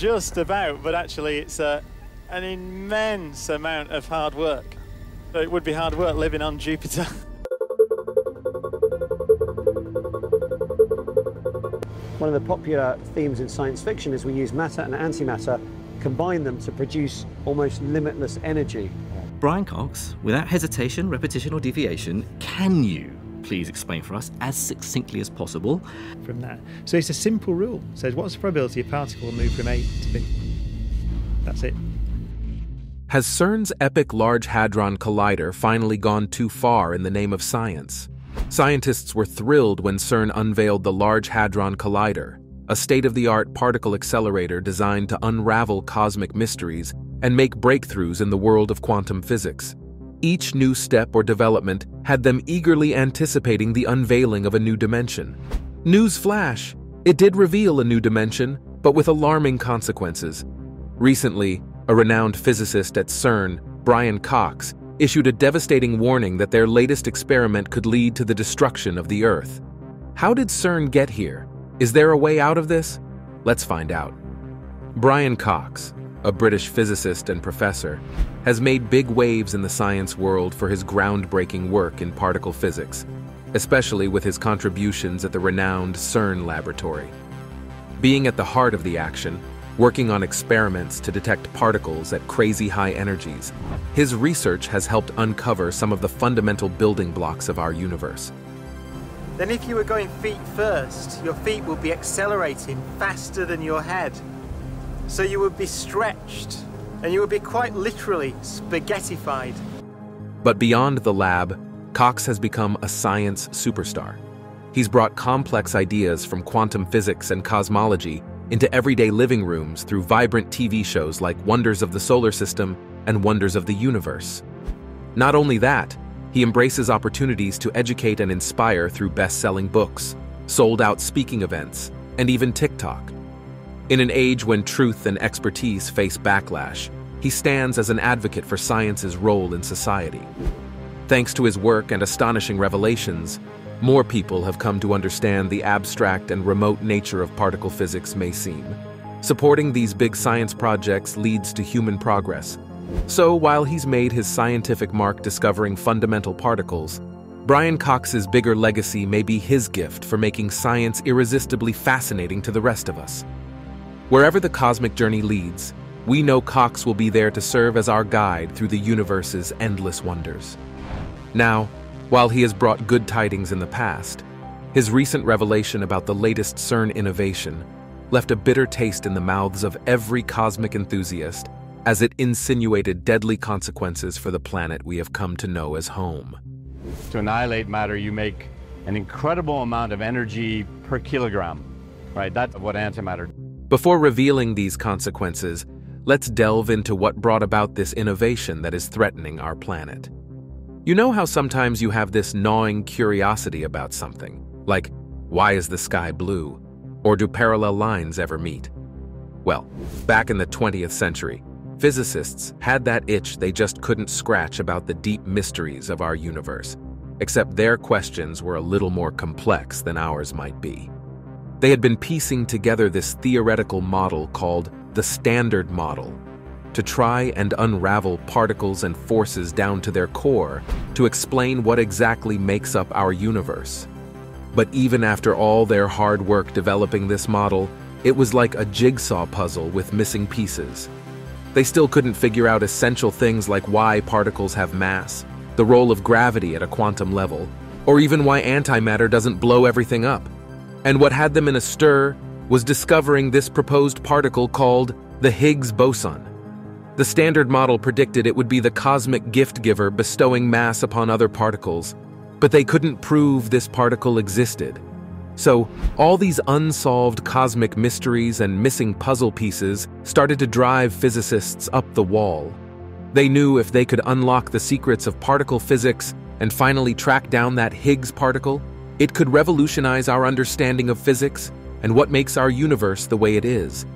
just about, but actually it's a, an immense amount of hard work. So it would be hard work living on Jupiter. One of the popular themes in science fiction is we use matter and antimatter, combine them to produce almost limitless energy. Brian Cox, without hesitation, repetition, or deviation, can you please explain for us as succinctly as possible? From that. So it's a simple rule. It says what's the probability a particle will move from A to B? That's it. Has CERN's epic Large Hadron Collider finally gone too far in the name of science? Scientists were thrilled when CERN unveiled the Large Hadron Collider, a state of the art particle accelerator designed to unravel cosmic mysteries and make breakthroughs in the world of quantum physics. Each new step or development had them eagerly anticipating the unveiling of a new dimension. News flash! It did reveal a new dimension, but with alarming consequences. Recently, a renowned physicist at CERN, Brian Cox, issued a devastating warning that their latest experiment could lead to the destruction of the Earth. How did CERN get here? Is there a way out of this? Let's find out. Brian Cox, a British physicist and professor, has made big waves in the science world for his groundbreaking work in particle physics, especially with his contributions at the renowned CERN laboratory. Being at the heart of the action, working on experiments to detect particles at crazy high energies, his research has helped uncover some of the fundamental building blocks of our universe. Then if you were going feet first, your feet will be accelerating faster than your head. So you would be stretched, and you would be quite literally spaghettified. But beyond the lab, Cox has become a science superstar. He's brought complex ideas from quantum physics and cosmology into everyday living rooms through vibrant TV shows like Wonders of the Solar System and Wonders of the Universe. Not only that, he embraces opportunities to educate and inspire through best-selling books, sold-out speaking events, and even TikTok. In an age when truth and expertise face backlash, he stands as an advocate for science's role in society. Thanks to his work and astonishing revelations, more people have come to understand the abstract and remote nature of particle physics may seem. Supporting these big science projects leads to human progress. So while he's made his scientific mark discovering fundamental particles, Brian Cox's bigger legacy may be his gift for making science irresistibly fascinating to the rest of us. Wherever the cosmic journey leads, we know Cox will be there to serve as our guide through the universe's endless wonders. Now, while he has brought good tidings in the past, his recent revelation about the latest CERN innovation left a bitter taste in the mouths of every cosmic enthusiast as it insinuated deadly consequences for the planet we have come to know as home. To annihilate matter, you make an incredible amount of energy per kilogram, right? That's what antimatter. Before revealing these consequences, let's delve into what brought about this innovation that is threatening our planet. You know how sometimes you have this gnawing curiosity about something, like, why is the sky blue? Or do parallel lines ever meet? Well, back in the 20th century, physicists had that itch they just couldn't scratch about the deep mysteries of our universe, except their questions were a little more complex than ours might be. They had been piecing together this theoretical model called the Standard Model, to try and unravel particles and forces down to their core to explain what exactly makes up our universe. But even after all their hard work developing this model, it was like a jigsaw puzzle with missing pieces. They still couldn't figure out essential things like why particles have mass, the role of gravity at a quantum level, or even why antimatter doesn't blow everything up. And what had them in a stir was discovering this proposed particle called the Higgs boson. The Standard Model predicted it would be the cosmic gift giver bestowing mass upon other particles, but they couldn't prove this particle existed. So, all these unsolved cosmic mysteries and missing puzzle pieces started to drive physicists up the wall. They knew if they could unlock the secrets of particle physics and finally track down that Higgs particle, it could revolutionize our understanding of physics and what makes our universe the way it is.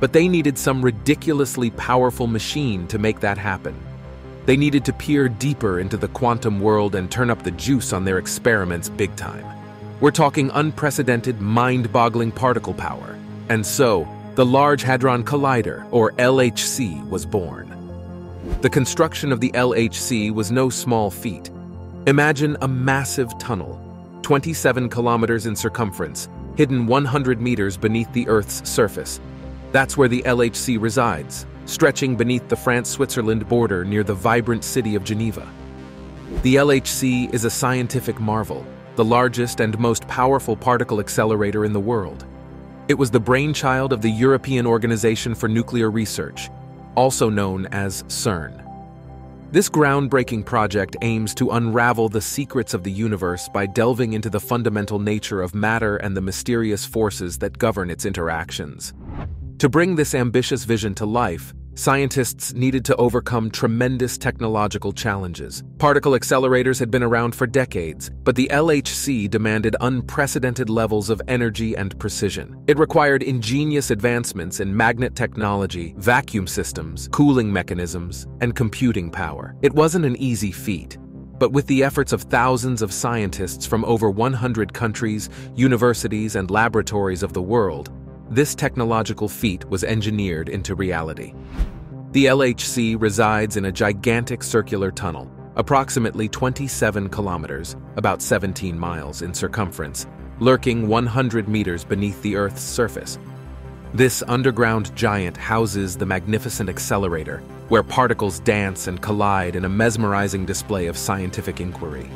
But they needed some ridiculously powerful machine to make that happen. They needed to peer deeper into the quantum world and turn up the juice on their experiments big time. We're talking unprecedented, mind-boggling particle power. And so, the Large Hadron Collider, or LHC, was born. The construction of the LHC was no small feat. Imagine a massive tunnel, 27 kilometers in circumference, hidden 100 meters beneath the Earth's surface. That's where the LHC resides, stretching beneath the France-Switzerland border near the vibrant city of Geneva. The LHC is a scientific marvel, the largest and most powerful particle accelerator in the world. It was the brainchild of the European Organization for Nuclear Research, also known as CERN. This groundbreaking project aims to unravel the secrets of the universe by delving into the fundamental nature of matter and the mysterious forces that govern its interactions. To bring this ambitious vision to life, scientists needed to overcome tremendous technological challenges. Particle accelerators had been around for decades, but the LHC demanded unprecedented levels of energy and precision. It required ingenious advancements in magnet technology, vacuum systems, cooling mechanisms, and computing power. It wasn't an easy feat, but with the efforts of thousands of scientists from over 100 countries, universities, and laboratories of the world, this technological feat was engineered into reality. The LHC resides in a gigantic circular tunnel, approximately 27 kilometers, about 17 miles in circumference, lurking 100 meters beneath the Earth's surface. This underground giant houses the magnificent accelerator, where particles dance and collide in a mesmerizing display of scientific inquiry.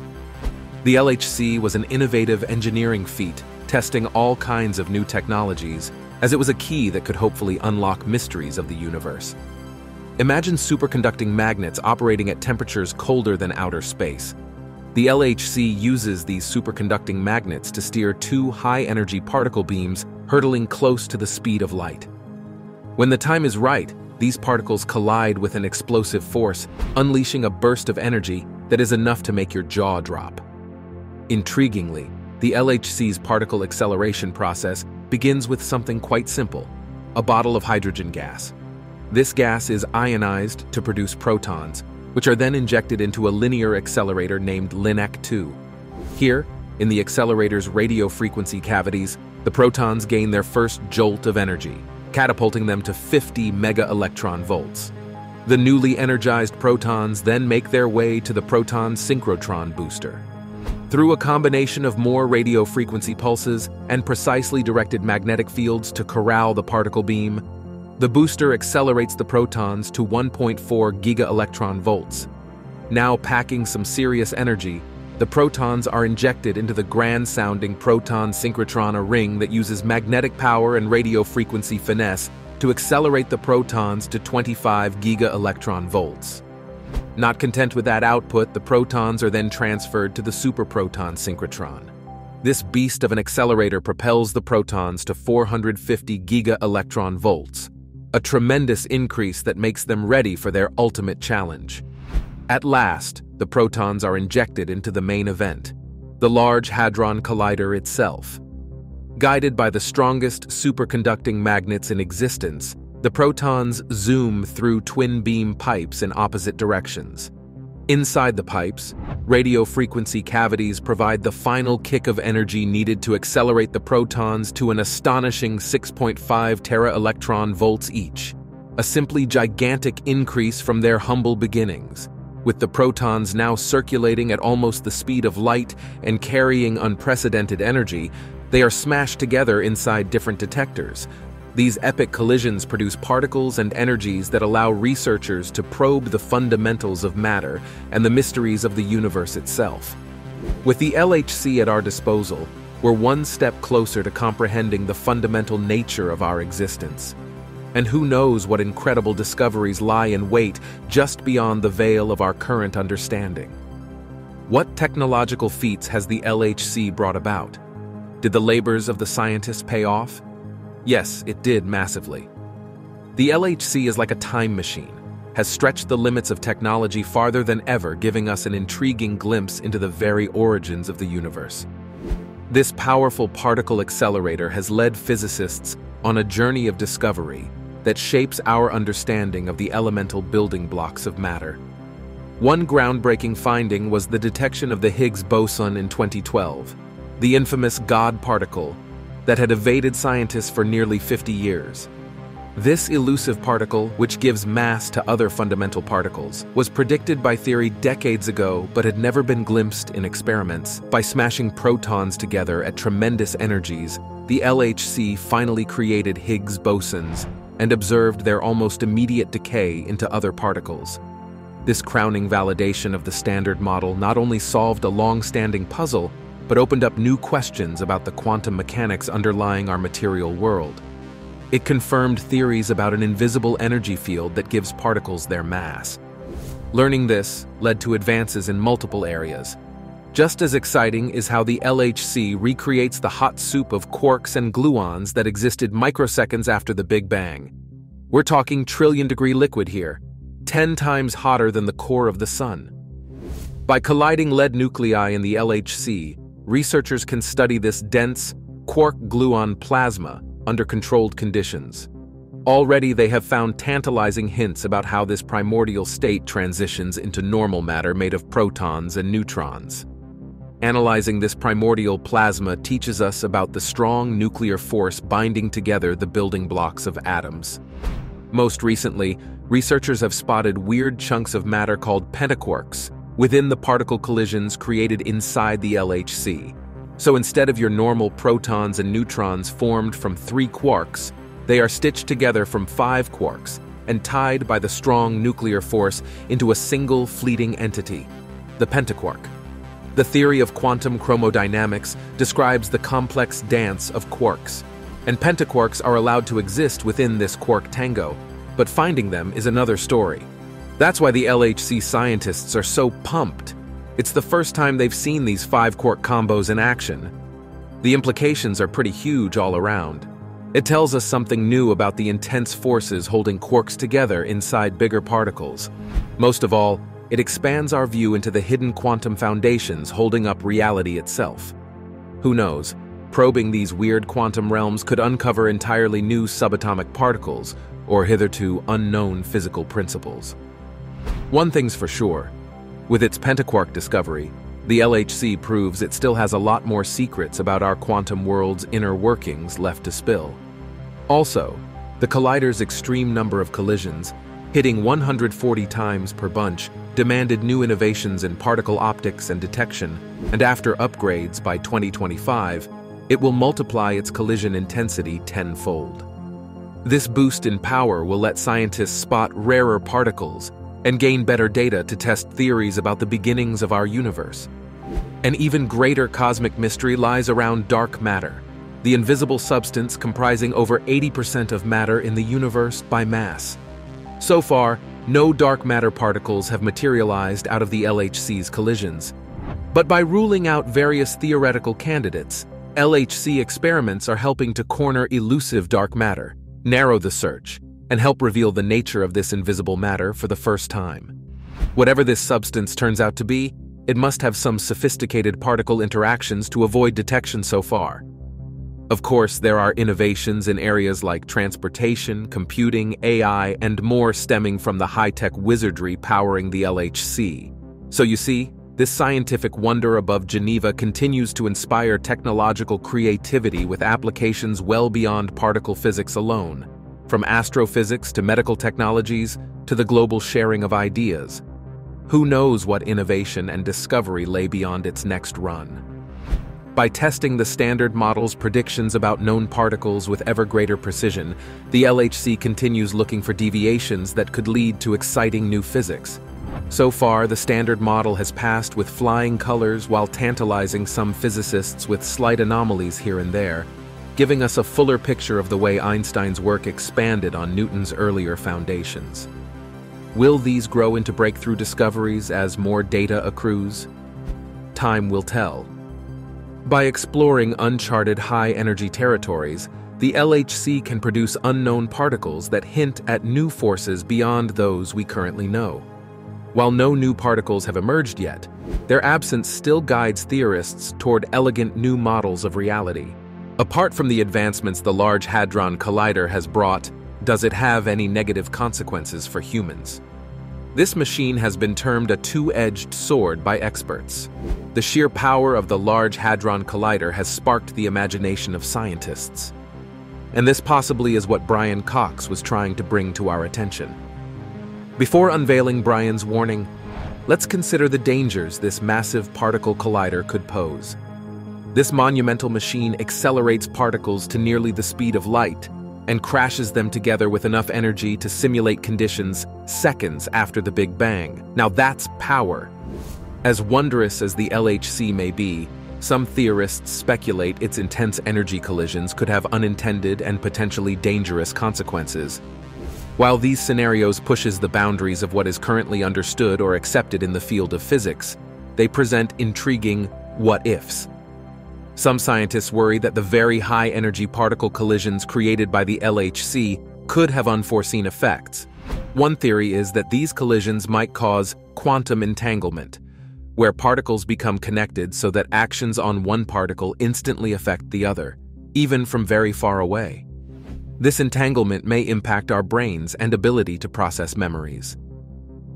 The LHC was an innovative engineering feat, testing all kinds of new technologies as it was a key that could hopefully unlock mysteries of the universe. Imagine superconducting magnets operating at temperatures colder than outer space. The LHC uses these superconducting magnets to steer two high-energy particle beams hurtling close to the speed of light. When the time is right, these particles collide with an explosive force, unleashing a burst of energy that is enough to make your jaw drop. Intriguingly, the LHC's particle acceleration process begins with something quite simple, a bottle of hydrogen gas. This gas is ionized to produce protons, which are then injected into a linear accelerator named LINAC-2. Here, in the accelerator's radio frequency cavities, the protons gain their first jolt of energy, catapulting them to 50 mega-electron volts. The newly energized protons then make their way to the proton synchrotron booster, through a combination of more radio frequency pulses and precisely directed magnetic fields to corral the particle beam, the booster accelerates the protons to 1.4 giga-electron volts. Now packing some serious energy, the protons are injected into the grand-sounding proton synchrotron a ring that uses magnetic power and radio frequency finesse to accelerate the protons to 25 giga-electron volts. Not content with that output, the protons are then transferred to the superproton synchrotron. This beast of an accelerator propels the protons to 450 giga-electron volts, a tremendous increase that makes them ready for their ultimate challenge. At last, the protons are injected into the main event, the Large Hadron Collider itself. Guided by the strongest superconducting magnets in existence, the protons zoom through twin beam pipes in opposite directions. Inside the pipes, radio frequency cavities provide the final kick of energy needed to accelerate the protons to an astonishing 6.5 tera-electron volts each, a simply gigantic increase from their humble beginnings. With the protons now circulating at almost the speed of light and carrying unprecedented energy, they are smashed together inside different detectors, these epic collisions produce particles and energies that allow researchers to probe the fundamentals of matter and the mysteries of the universe itself. With the LHC at our disposal, we're one step closer to comprehending the fundamental nature of our existence. And who knows what incredible discoveries lie in wait just beyond the veil of our current understanding. What technological feats has the LHC brought about? Did the labors of the scientists pay off? Yes, it did massively. The LHC is like a time machine, has stretched the limits of technology farther than ever, giving us an intriguing glimpse into the very origins of the universe. This powerful particle accelerator has led physicists on a journey of discovery that shapes our understanding of the elemental building blocks of matter. One groundbreaking finding was the detection of the Higgs boson in 2012, the infamous God particle that had evaded scientists for nearly 50 years. This elusive particle, which gives mass to other fundamental particles, was predicted by theory decades ago but had never been glimpsed in experiments. By smashing protons together at tremendous energies, the LHC finally created Higgs bosons and observed their almost immediate decay into other particles. This crowning validation of the Standard Model not only solved a long-standing puzzle, but opened up new questions about the quantum mechanics underlying our material world. It confirmed theories about an invisible energy field that gives particles their mass. Learning this led to advances in multiple areas. Just as exciting is how the LHC recreates the hot soup of quarks and gluons that existed microseconds after the Big Bang. We're talking trillion degree liquid here, 10 times hotter than the core of the Sun. By colliding lead nuclei in the LHC, researchers can study this dense, quark gluon plasma under controlled conditions. Already they have found tantalizing hints about how this primordial state transitions into normal matter made of protons and neutrons. Analyzing this primordial plasma teaches us about the strong nuclear force binding together the building blocks of atoms. Most recently, researchers have spotted weird chunks of matter called pentaquarks within the particle collisions created inside the LHC. So instead of your normal protons and neutrons formed from three quarks, they are stitched together from five quarks and tied by the strong nuclear force into a single fleeting entity, the pentaquark. The theory of quantum chromodynamics describes the complex dance of quarks, and pentaquarks are allowed to exist within this quark tango, but finding them is another story. That's why the LHC scientists are so pumped it's the first time they've seen these five-quark combos in action. The implications are pretty huge all around. It tells us something new about the intense forces holding quarks together inside bigger particles. Most of all, it expands our view into the hidden quantum foundations holding up reality itself. Who knows, probing these weird quantum realms could uncover entirely new subatomic particles or hitherto unknown physical principles. One thing's for sure, with its pentaquark discovery, the LHC proves it still has a lot more secrets about our quantum world's inner workings left to spill. Also, the collider's extreme number of collisions, hitting 140 times per bunch, demanded new innovations in particle optics and detection, and after upgrades by 2025, it will multiply its collision intensity tenfold. This boost in power will let scientists spot rarer particles and gain better data to test theories about the beginnings of our universe. An even greater cosmic mystery lies around dark matter, the invisible substance comprising over 80% of matter in the universe by mass. So far, no dark matter particles have materialized out of the LHC's collisions. But by ruling out various theoretical candidates, LHC experiments are helping to corner elusive dark matter, narrow the search, and help reveal the nature of this invisible matter for the first time. Whatever this substance turns out to be, it must have some sophisticated particle interactions to avoid detection so far. Of course, there are innovations in areas like transportation, computing, AI, and more stemming from the high-tech wizardry powering the LHC. So you see, this scientific wonder above Geneva continues to inspire technological creativity with applications well beyond particle physics alone from astrophysics to medical technologies to the global sharing of ideas. Who knows what innovation and discovery lay beyond its next run? By testing the Standard Model's predictions about known particles with ever greater precision, the LHC continues looking for deviations that could lead to exciting new physics. So far, the Standard Model has passed with flying colors while tantalizing some physicists with slight anomalies here and there, giving us a fuller picture of the way Einstein's work expanded on Newton's earlier foundations. Will these grow into breakthrough discoveries as more data accrues? Time will tell. By exploring uncharted high-energy territories, the LHC can produce unknown particles that hint at new forces beyond those we currently know. While no new particles have emerged yet, their absence still guides theorists toward elegant new models of reality. Apart from the advancements the Large Hadron Collider has brought, does it have any negative consequences for humans? This machine has been termed a two-edged sword by experts. The sheer power of the Large Hadron Collider has sparked the imagination of scientists. and this possibly is what Brian Cox was trying to bring to our attention. Before unveiling Brian's warning, let's consider the dangers this massive particle collider could pose. This monumental machine accelerates particles to nearly the speed of light and crashes them together with enough energy to simulate conditions seconds after the Big Bang. Now that's power. As wondrous as the LHC may be, some theorists speculate its intense energy collisions could have unintended and potentially dangerous consequences. While these scenarios pushes the boundaries of what is currently understood or accepted in the field of physics, they present intriguing what-ifs. Some scientists worry that the very high-energy particle collisions created by the LHC could have unforeseen effects. One theory is that these collisions might cause quantum entanglement, where particles become connected so that actions on one particle instantly affect the other, even from very far away. This entanglement may impact our brains and ability to process memories.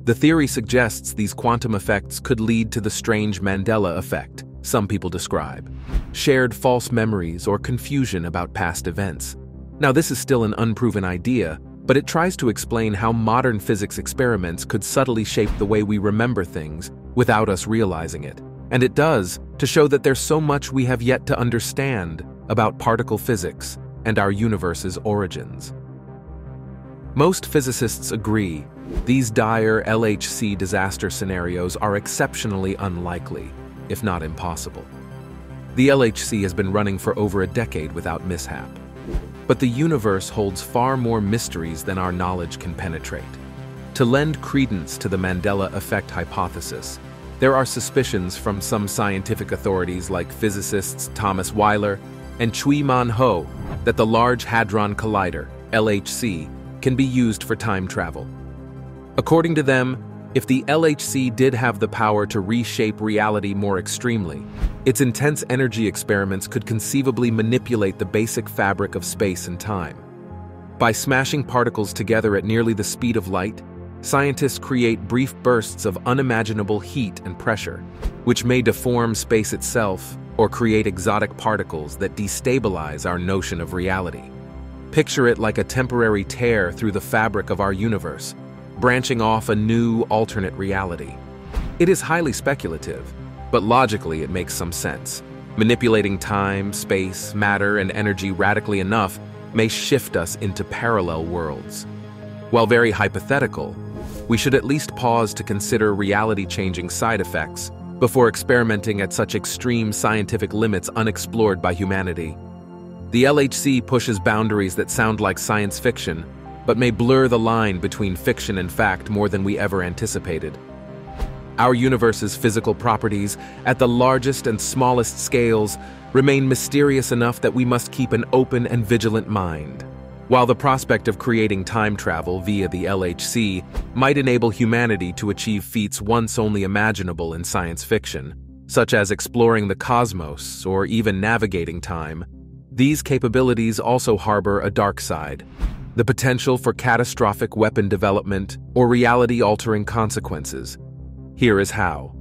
The theory suggests these quantum effects could lead to the strange Mandela effect some people describe, shared false memories or confusion about past events. Now this is still an unproven idea, but it tries to explain how modern physics experiments could subtly shape the way we remember things without us realizing it. And it does to show that there's so much we have yet to understand about particle physics and our universe's origins. Most physicists agree these dire LHC disaster scenarios are exceptionally unlikely, if not impossible. The LHC has been running for over a decade without mishap. But the universe holds far more mysteries than our knowledge can penetrate. To lend credence to the Mandela effect hypothesis, there are suspicions from some scientific authorities like physicists Thomas Weiler and Chiu Man Ho that the Large Hadron Collider, LHC, can be used for time travel. According to them, if the LHC did have the power to reshape reality more extremely, its intense energy experiments could conceivably manipulate the basic fabric of space and time. By smashing particles together at nearly the speed of light, scientists create brief bursts of unimaginable heat and pressure, which may deform space itself or create exotic particles that destabilize our notion of reality. Picture it like a temporary tear through the fabric of our universe, branching off a new, alternate reality. It is highly speculative, but logically it makes some sense. Manipulating time, space, matter, and energy radically enough may shift us into parallel worlds. While very hypothetical, we should at least pause to consider reality-changing side effects before experimenting at such extreme scientific limits unexplored by humanity. The LHC pushes boundaries that sound like science fiction, but may blur the line between fiction and fact more than we ever anticipated. Our universe's physical properties, at the largest and smallest scales, remain mysterious enough that we must keep an open and vigilant mind. While the prospect of creating time travel via the LHC might enable humanity to achieve feats once only imaginable in science fiction, such as exploring the cosmos or even navigating time, these capabilities also harbor a dark side, the potential for catastrophic weapon development or reality-altering consequences. Here is how.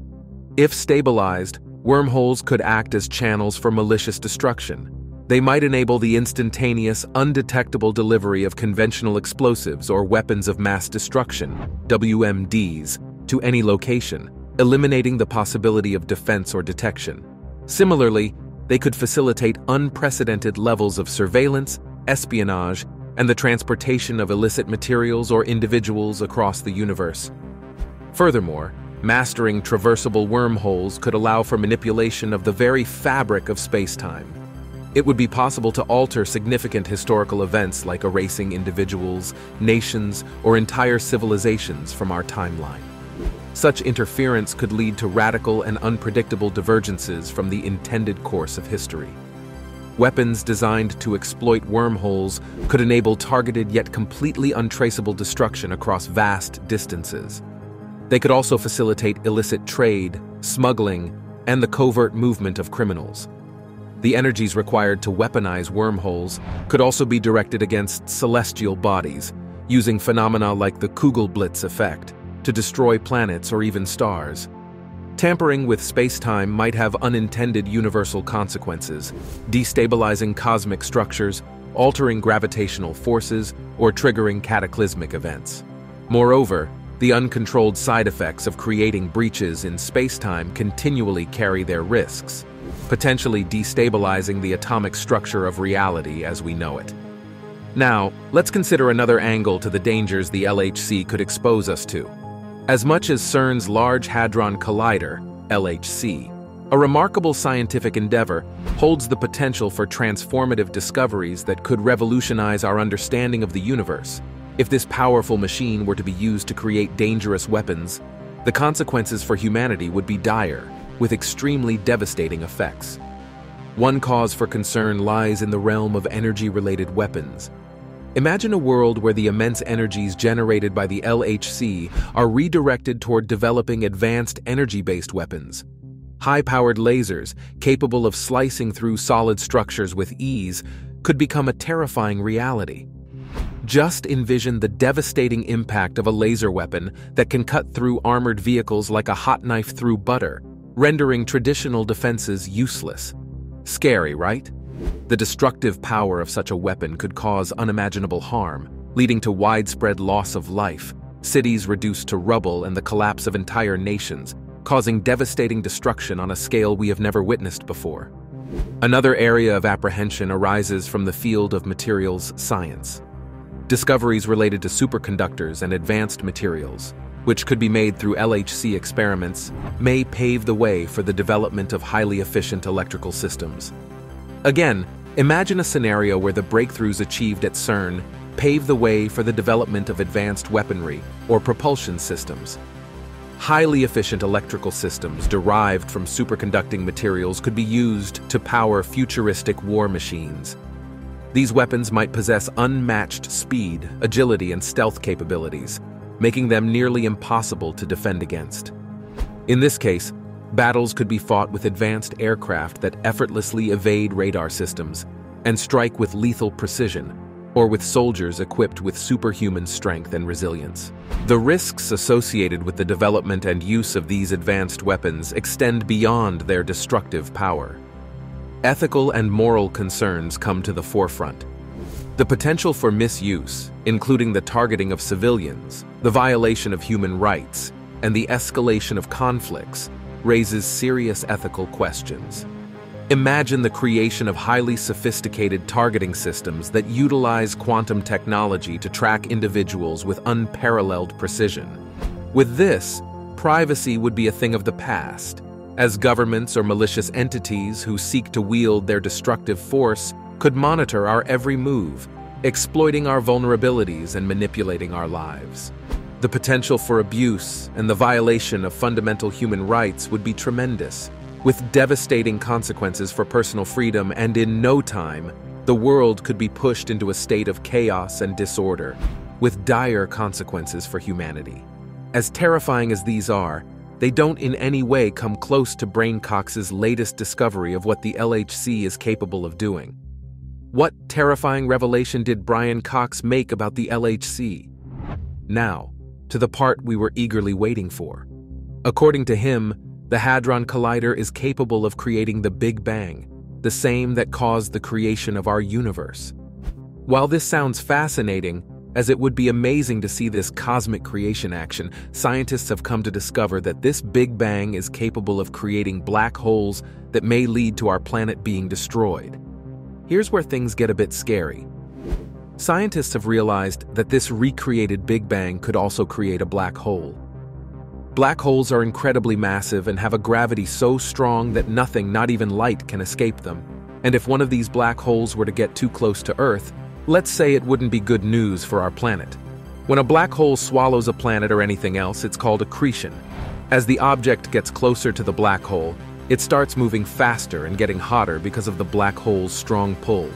If stabilized, wormholes could act as channels for malicious destruction, they might enable the instantaneous, undetectable delivery of conventional explosives or weapons of mass destruction, WMDs, to any location, eliminating the possibility of defense or detection. Similarly, they could facilitate unprecedented levels of surveillance, espionage, and the transportation of illicit materials or individuals across the universe. Furthermore, mastering traversable wormholes could allow for manipulation of the very fabric of space-time. It would be possible to alter significant historical events like erasing individuals, nations, or entire civilizations from our timeline. Such interference could lead to radical and unpredictable divergences from the intended course of history. Weapons designed to exploit wormholes could enable targeted yet completely untraceable destruction across vast distances. They could also facilitate illicit trade, smuggling, and the covert movement of criminals. The energies required to weaponize wormholes could also be directed against celestial bodies, using phenomena like the Kugelblitz effect to destroy planets or even stars. Tampering with space-time might have unintended universal consequences, destabilizing cosmic structures altering gravitational forces or triggering cataclysmic events. Moreover, the uncontrolled side effects of creating breaches in space-time continually carry their risks, potentially destabilizing the atomic structure of reality as we know it. Now, let's consider another angle to the dangers the LHC could expose us to. As much as CERN's Large Hadron Collider, LHC, a remarkable scientific endeavor, holds the potential for transformative discoveries that could revolutionize our understanding of the universe. If this powerful machine were to be used to create dangerous weapons, the consequences for humanity would be dire, with extremely devastating effects. One cause for concern lies in the realm of energy-related weapons. Imagine a world where the immense energies generated by the LHC are redirected toward developing advanced energy-based weapons. High-powered lasers, capable of slicing through solid structures with ease, could become a terrifying reality. Just envision the devastating impact of a laser weapon that can cut through armored vehicles like a hot knife through butter, rendering traditional defenses useless. Scary, right? The destructive power of such a weapon could cause unimaginable harm, leading to widespread loss of life, cities reduced to rubble and the collapse of entire nations, causing devastating destruction on a scale we have never witnessed before. Another area of apprehension arises from the field of materials science. Discoveries related to superconductors and advanced materials, which could be made through LHC experiments, may pave the way for the development of highly efficient electrical systems. Again, imagine a scenario where the breakthroughs achieved at CERN pave the way for the development of advanced weaponry or propulsion systems, Highly efficient electrical systems derived from superconducting materials could be used to power futuristic war machines. These weapons might possess unmatched speed, agility, and stealth capabilities, making them nearly impossible to defend against. In this case, battles could be fought with advanced aircraft that effortlessly evade radar systems and strike with lethal precision, or with soldiers equipped with superhuman strength and resilience. The risks associated with the development and use of these advanced weapons extend beyond their destructive power. Ethical and moral concerns come to the forefront. The potential for misuse, including the targeting of civilians, the violation of human rights, and the escalation of conflicts, raises serious ethical questions. Imagine the creation of highly sophisticated targeting systems that utilize quantum technology to track individuals with unparalleled precision. With this, privacy would be a thing of the past, as governments or malicious entities who seek to wield their destructive force could monitor our every move, exploiting our vulnerabilities and manipulating our lives. The potential for abuse and the violation of fundamental human rights would be tremendous, with devastating consequences for personal freedom, and in no time, the world could be pushed into a state of chaos and disorder, with dire consequences for humanity. As terrifying as these are, they don't in any way come close to Brian Cox's latest discovery of what the LHC is capable of doing. What terrifying revelation did Brian Cox make about the LHC? Now, to the part we were eagerly waiting for. According to him, the Hadron Collider is capable of creating the Big Bang, the same that caused the creation of our universe. While this sounds fascinating, as it would be amazing to see this cosmic creation action, scientists have come to discover that this Big Bang is capable of creating black holes that may lead to our planet being destroyed. Here's where things get a bit scary. Scientists have realized that this recreated Big Bang could also create a black hole. Black holes are incredibly massive and have a gravity so strong that nothing, not even light, can escape them. And if one of these black holes were to get too close to Earth, let's say it wouldn't be good news for our planet. When a black hole swallows a planet or anything else, it's called accretion. As the object gets closer to the black hole, it starts moving faster and getting hotter because of the black hole's strong pull.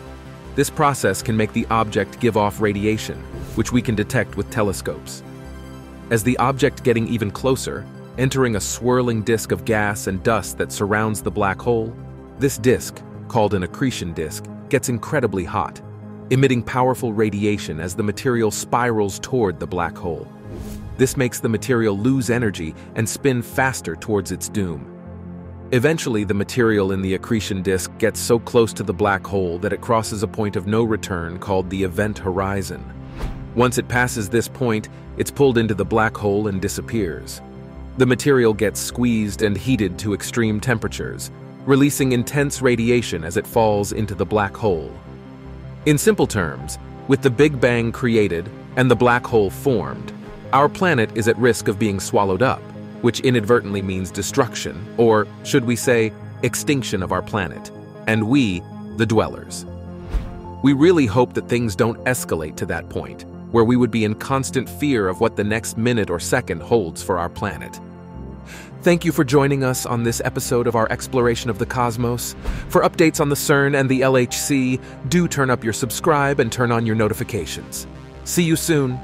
This process can make the object give off radiation, which we can detect with telescopes. As the object getting even closer, entering a swirling disk of gas and dust that surrounds the black hole, this disk, called an accretion disk, gets incredibly hot, emitting powerful radiation as the material spirals toward the black hole. This makes the material lose energy and spin faster towards its doom. Eventually, the material in the accretion disk gets so close to the black hole that it crosses a point of no return called the event horizon. Once it passes this point, it's pulled into the black hole and disappears. The material gets squeezed and heated to extreme temperatures, releasing intense radiation as it falls into the black hole. In simple terms, with the Big Bang created and the black hole formed, our planet is at risk of being swallowed up, which inadvertently means destruction, or should we say, extinction of our planet, and we, the dwellers. We really hope that things don't escalate to that point, where we would be in constant fear of what the next minute or second holds for our planet. Thank you for joining us on this episode of our exploration of the cosmos. For updates on the CERN and the LHC, do turn up your subscribe and turn on your notifications. See you soon.